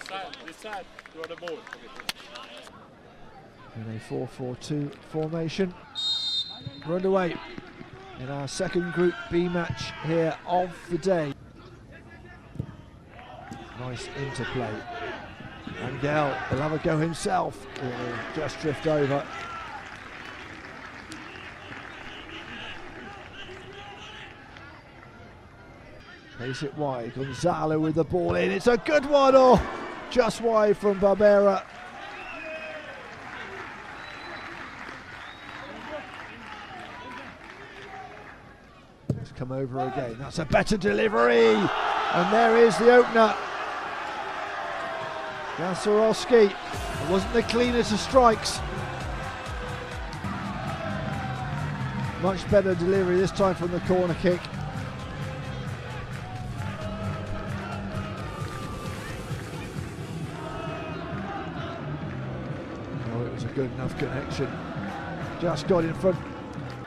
This side, this side, you are the in a 4-4-2 formation. We're underway in our second Group B match here of the day. Nice interplay. Angel will have a go himself. Will just drift over. Plays it wide. Gonzalo with the ball in. It's a good one. Oh, just wide from Barbera. It's come over again. That's a better delivery. And there is the opener. Gasiorowski. Wasn't the cleanest of strikes. Much better delivery this time from the corner kick. A good enough connection. Just got in front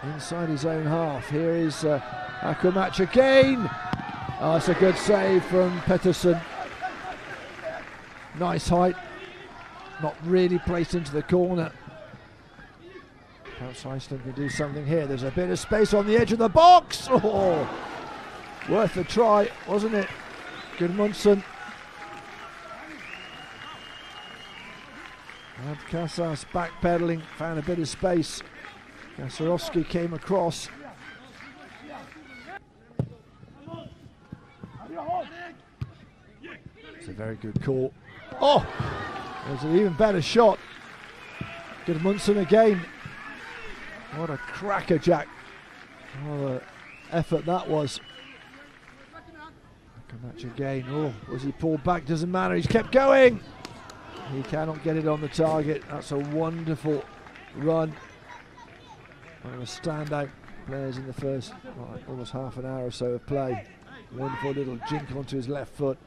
inside his own half. Here is uh, Akhomach again. Oh, it's a good save from Pettersson. Nice height. Not really placed into the corner. Perhaps Iceland can do something here. There's a bit of space on the edge of the box. Oh, worth a try, wasn't it? Gudmundsson. And backpedaling, found a bit of space. Gasiorowski came across. It's a very good call. Oh, there's an even better shot. Gudmundsson again. What a cracker, Jack. What an effort that was. Match again. Oh, was he pulled back? Doesn't matter. He's kept going. He cannot get it on the target. That's a wonderful run. One of the standout players in the first well, almost half an hour or so of play. Wonderful little jink onto his left foot.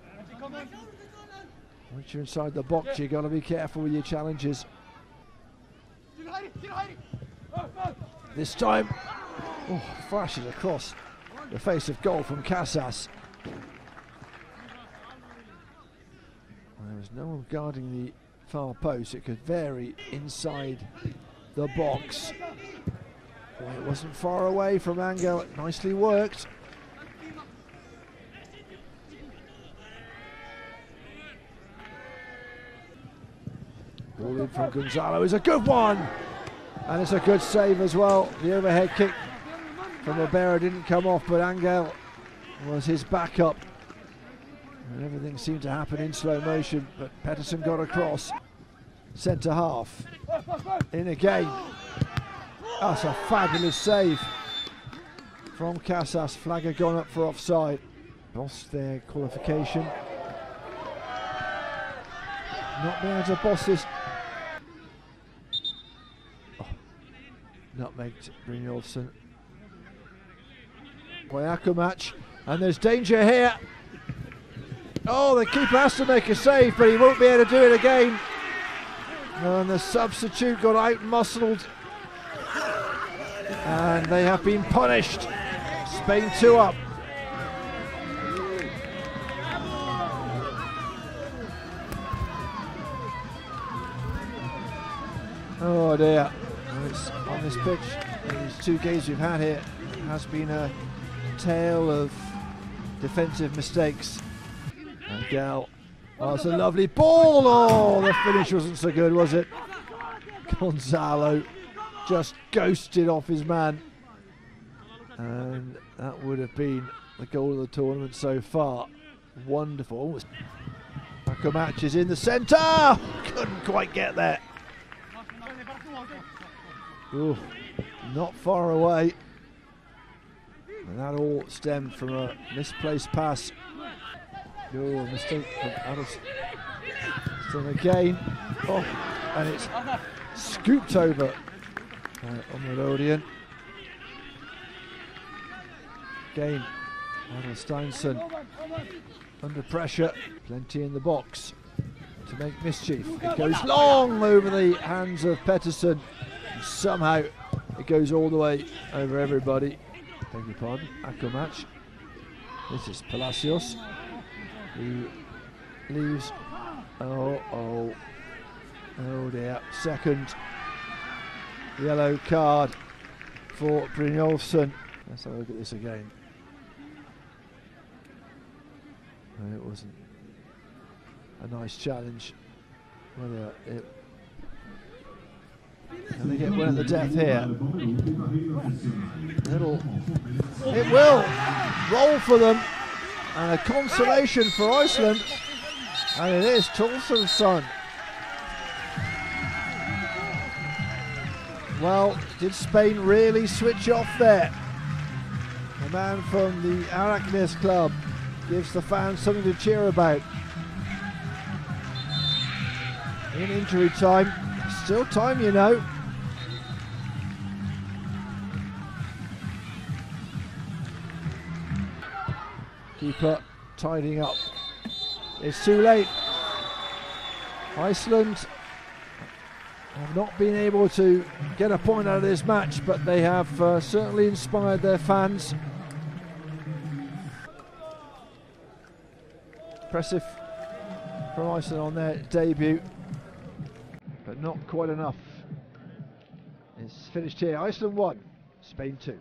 Once you're inside the box, you've got to be careful with your challenges. This time, oh, flashes across the face of goal from Casas. There was no one guarding the far post. It could vary inside the box. It wasn't far away from Angel. Nicely worked. Ball in from Gonzalo is a good one. And it's a good save as well. The overhead kick from Ribera didn't come off, but Angel was his backup. And everything seemed to happen in slow motion, but Pettersson got across. Centre half. In again. That's a fabulous save from Casas. Flag had gone up for offside. Lost their qualification. Not being able to boss this. Oh, nutmegged Brynjolfsson. Boyako match. And there's danger here. Oh, the keeper has to make a save, but he won't be able to do it again. And the substitute got out muscled. And they have been punished. Spain 2 up. Oh dear. On this pitch, these two games we've had here, has been a tale of defensive mistakes. And oh, it's a lovely ball. Oh, the finish wasn't so good, was it? Gonzalo just ghosted off his man. And that would have been the goal of the tournament so far. Wonderful. Backer match is in the centre. Couldn't quite get there. Ooh, not far away. And that all stemmed from a misplaced pass. Oh, mistake from Addison again. Oh, and it's scooped over uh, by Omorodion. Again, Steinson under pressure, plenty in the box to make mischief. It goes long over the hands of Pettersson. Somehow it goes all the way over everybody. Beg your pardon, Akhomach. This is Palacios who leaves Oh, oh. Oh dear. Second yellow card for Brynjolfsson. Let's have a look at this again. No, it wasn't a nice challenge. Whether it they get one at the death here? Little, it will roll for them, and a consolation for Iceland, and it is Tulson's son. Well, did Spain really switch off there? The man from the Akranes club gives the fans something to cheer about. In injury time, still time, you know. Tidying up. It's too late. Iceland have not been able to get a point out of this match, but they have uh, certainly inspired their fans. Impressive from Iceland on their debut, but not quite enough. It's finished here. Iceland 1, Spain 2.